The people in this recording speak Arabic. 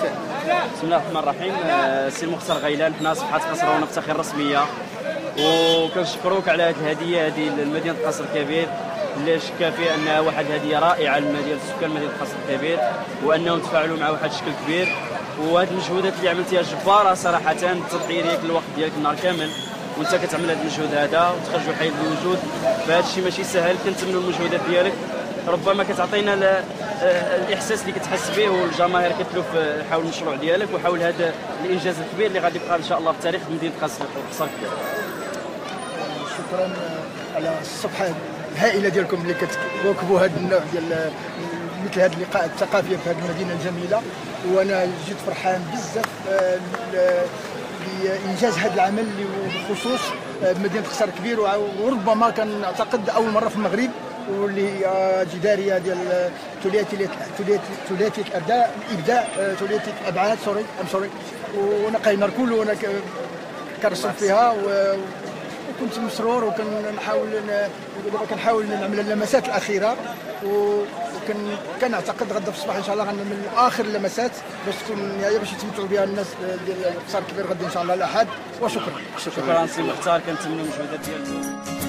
بسم الله الرحمن الرحيم. آه، سي المختار غيلان حنا صفحة قصر ونفتخر رسميه وكنشكروك على هذه الهدية هذه لمدينة قصر الكبير اللي شك فيها انها واحد الهديه رائعة لمدينة سكان مدينة قصر الكبير وأنهم تفاعلوا مع واحد الشكل كبير. وهذه المجهودات اللي عملتيها جبارة صراحة التضحيه ديالك الوقت ديالك النهار كامل. وأنت كتعمل هذا المجهود هذا وتخرجوا حي الوجود. فهذا الشيء ماشي سهل كنتمنوا المجهودات ديالك. ربما كتعطينا ال- الإحساس اللي كتحس به والجماهير كتلوف حول المشروع ديالك وحول هذا الإنجاز الكبير اللي غادي يبقى إن شاء الله في تاريخ مدينة قصر قصر شكرا على الصفحة الهائلة ديالكم اللي كتواكبوا هذا النوع ديال مثل هذه اللقاءات الثقافيه في هذه المدينة الجميلة. وأنا جيت فرحان بزاف آه، ل- بانجاز هذا العمل اللي بخصوص آه، مدينة قصر كبير وربما كان اعتقد أول مرة في المغرب واللي هي جداريه ديال ثلاثيه ثلاثيه الابداع الابداع آه، ثلاثيه الابعاد sorry I'm sorry وأنا قايمر كله وأنا كنرسم فيها و- وكنت مسرور وكنحاول دابا كنحاول نعمل اللمسات الأخيرة. وكن كنعتقد غدا في الصباح إن شاء الله غنعمل آخر اللمسات باش تكون نهاية باش يتمتعوا بها الناس ديال القصر الكبير غدا إن شاء الله الاحد وشكرا. شكرا سي مختار كنتمنوا المجهودات ديالك.